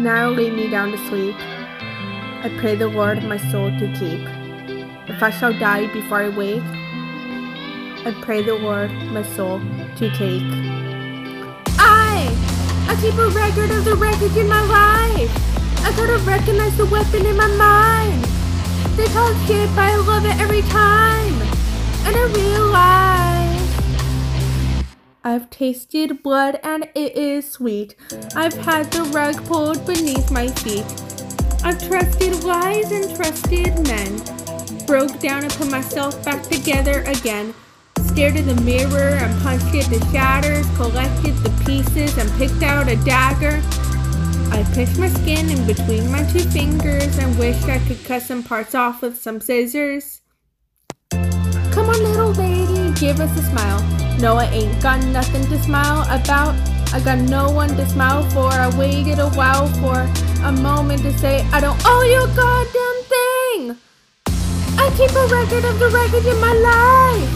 Now lay me down to sleep. I pray the Lord my soul to keep. If I shall die before I wake, I pray the Lord my soul to take. I, I keep a record of the wreckage in my life. I gotta recognize the weapon in my mind. They talk shit, but I love it every time. And I realize I've tasted blood and it is sweet. I've had the rug pulled beneath my feet. I've trusted lies and trusted men. Broke down and put myself back together again. Stared in the mirror and punched at the shatters, collected the pieces and picked out a dagger. I pinched my skin in between my two fingers and wished I could cut some parts off with some scissors. Come on, little lady, give us a smile. No, I ain't got nothing to smile about. I got no one to smile for. I waited a while for a moment to say, I don't owe you a goddamn thing. I keep a record of the wreckage in my life.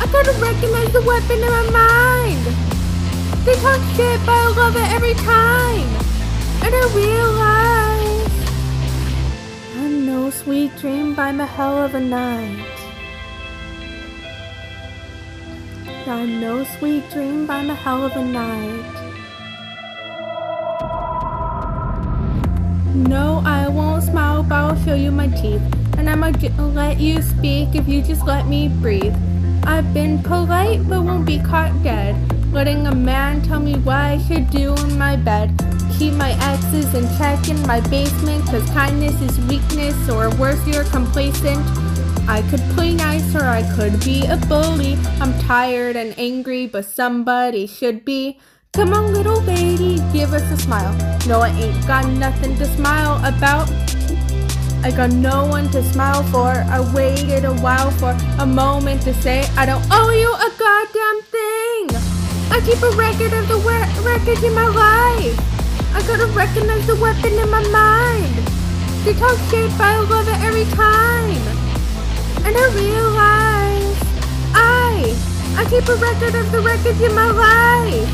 I gotta recognize the weapon in my mind. They talk shit, but I love it every time. And I realize I'm no sweet dream by my hell of a night. I'm no sweet dream by my hell of a night. No, I won't smile, but I'll show you my teeth. And I might let you speak if you just let me breathe. I've been polite, but won't be caught dead. Letting a man tell me what I should do in my bed keep my exes in check in my basement cause kindness is weakness or worse you're complacent. I could play nice or I could be a bully. I'm tired and angry but somebody should be. Come on little lady, give us a smile. No I ain't got nothing to smile about. I got no one to smile for. I waited a while for a moment to say I don't owe you a goddamn thing. I keep a record of the wreckage in my life. I gotta recognize the weapon in my mind. They talk shit, but I love it every time. And I realize I, I keep a record of the wreckage in my life.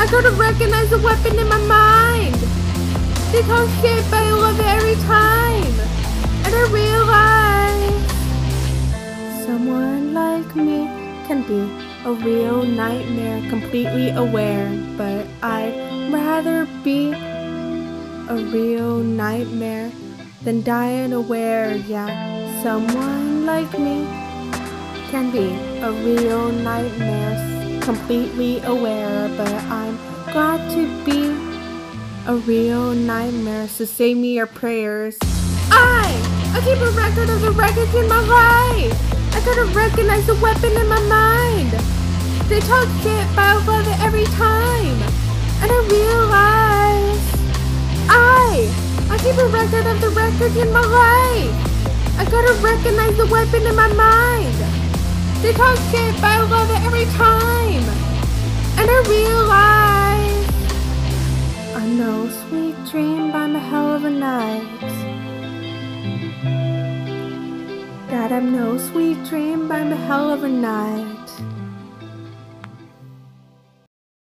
I gotta recognize the weapon in my mind. They talk shit, but I love it every time. And I realize someone like me can be a real nightmare, completely aware, but I'd rather be a real nightmare than die unaware. Yeah, someone like me can be a real nightmare, completely aware, but I'm glad to be a real nightmare. So say me your prayers. I, I keep a record of the records in my life. I gotta recognize the weapon in my mind. They talk shit, love it every time. And I realize the in my life. I gotta recognize the weapon in my mind. They talk shit, but I love it every time. And I realize I'm no sweet dream by my hell of a night. That I'm no sweet dream by my hell of a night.